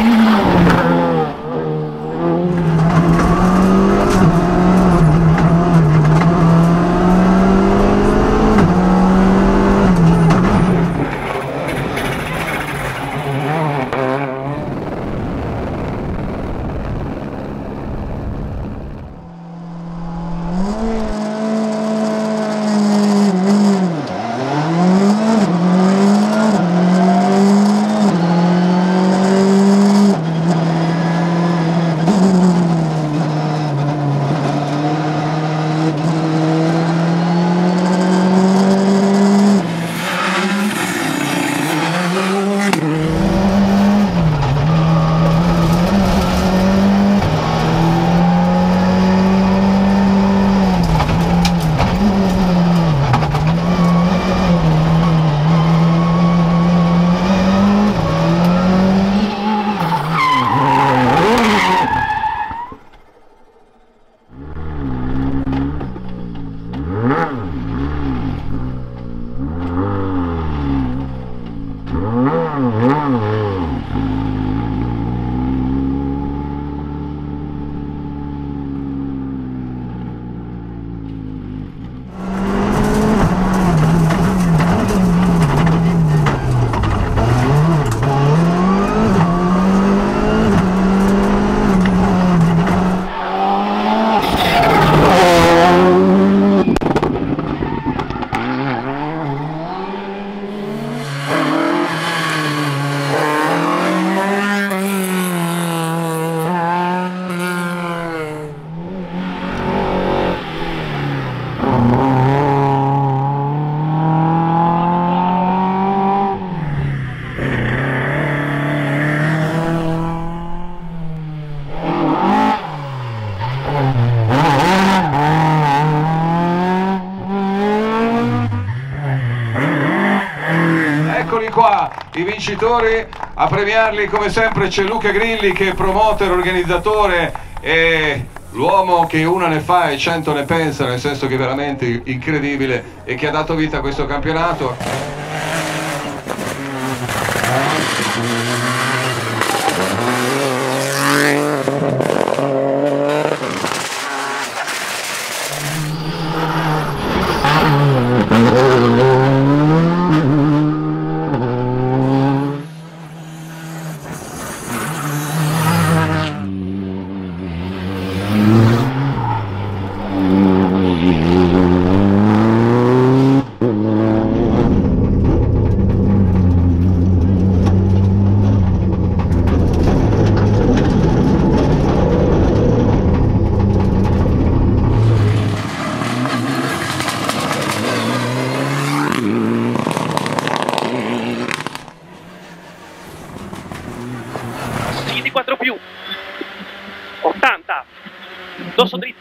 Mm-hmm. Mmm, mmm, mmm, mmm. eccoli qua i vincitori, a premiarli come sempre c'è Luca Grilli che è promoter, organizzatore e l'uomo che una ne fa e cento ne pensa, nel senso che è veramente incredibile e che ha dato vita a questo campionato.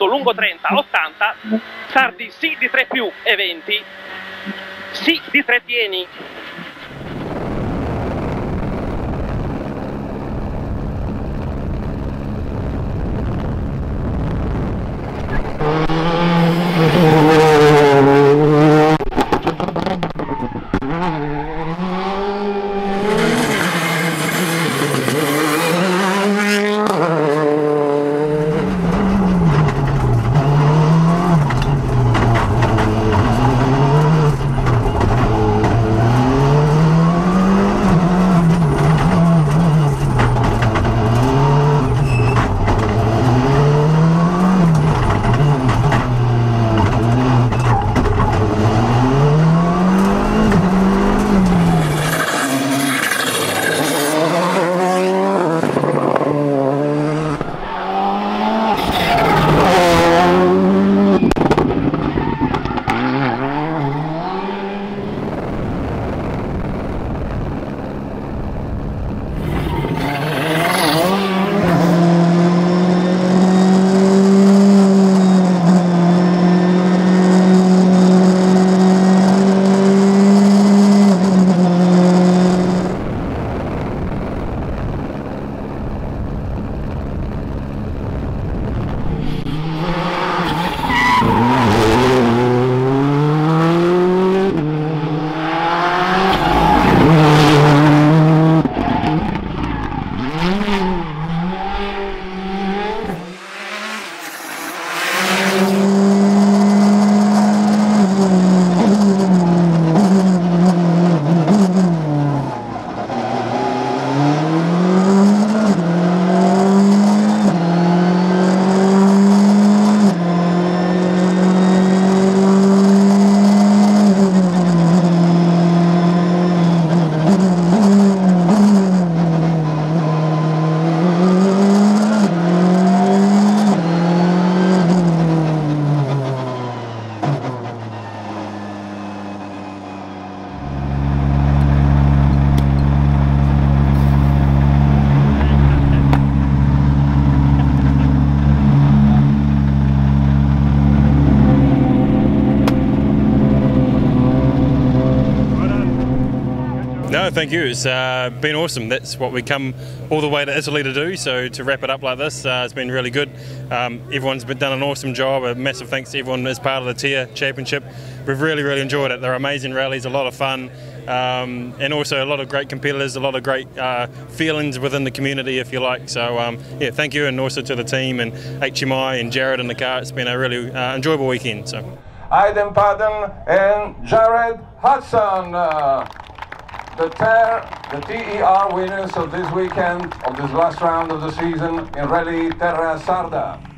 lungo 30 80, Sardi sì di 3 più e 20, sì di 3 tieni thank you. It's uh, been awesome. That's what we come all the way to Italy to do. So to wrap it up like this, uh, it's been really good. Um, everyone's been done an awesome job. A massive thanks to everyone as part of the TER Championship. We've really, really enjoyed it. They're amazing rallies, a lot of fun. Um, and also a lot of great competitors, a lot of great uh, feelings within the community, if you like. So um, yeah, thank you, and also to the team and HMI and Jared and the car. It's been a really uh, enjoyable weekend. So, Hayden Paddon and Jared Hudson the, TER, the TER winners of this weekend, of this last round of the season in Rally Terra Sarda.